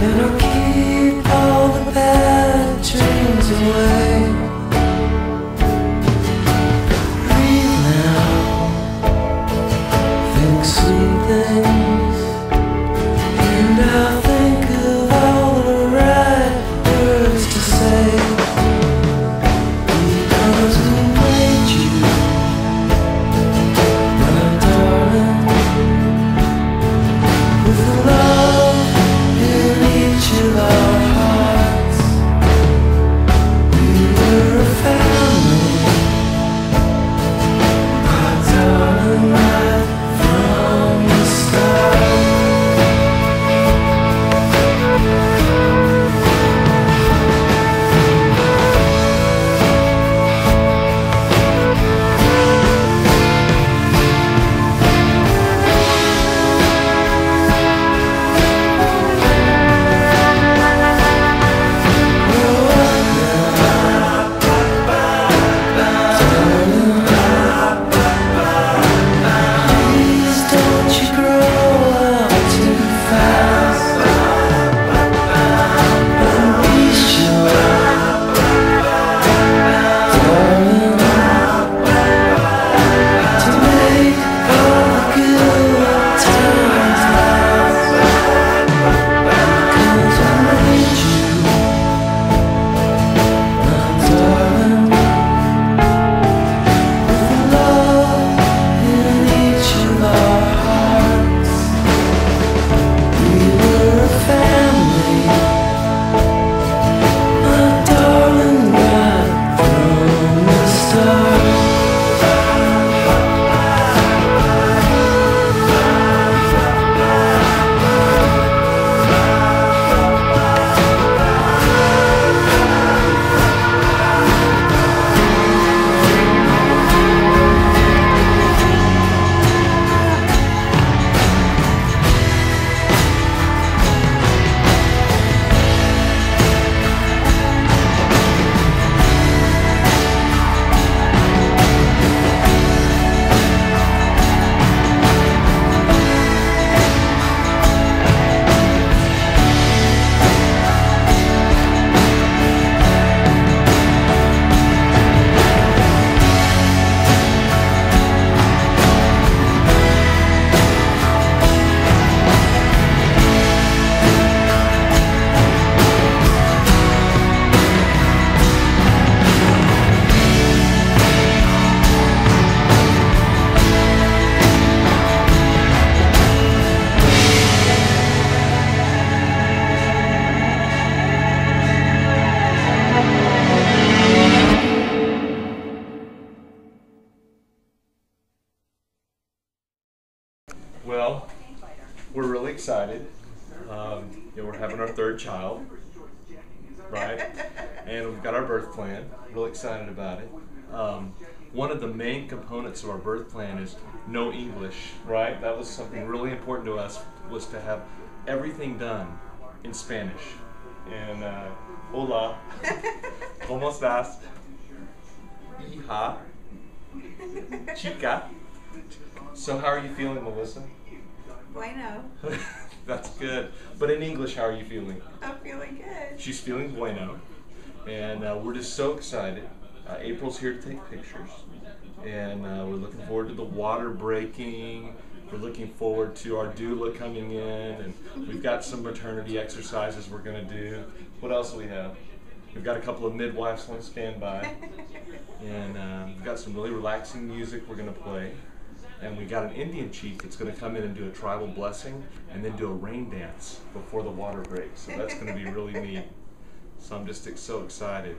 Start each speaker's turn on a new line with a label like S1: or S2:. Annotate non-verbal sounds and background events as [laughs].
S1: that I. excited. Um, you know, we're having our third child, right? And we've got our birth plan. Really excited about it. Um, one of the main components of our birth plan is no English, right? That was something really important to us was to have everything done in Spanish. And uh, hola, [laughs] ¿cómo estás? Hija, chica. So how are you feeling, Melissa?
S2: Bueno. [laughs]
S1: That's good. But in English, how are you feeling?
S2: I'm feeling good.
S1: She's feeling bueno. And uh, we're just so excited. Uh, April's here to take pictures. And uh, we're looking forward to the water breaking. We're looking forward to our doula coming in. And we've got some maternity exercises we're going to do. What else do we have? We've got a couple of midwives on standby. [laughs] And um, we've got some really relaxing music we're going to play. And we got an Indian chief that's going to come in and do a tribal blessing and then do a rain dance before the water breaks. So that's going to be really [laughs] neat. So I'm just so excited.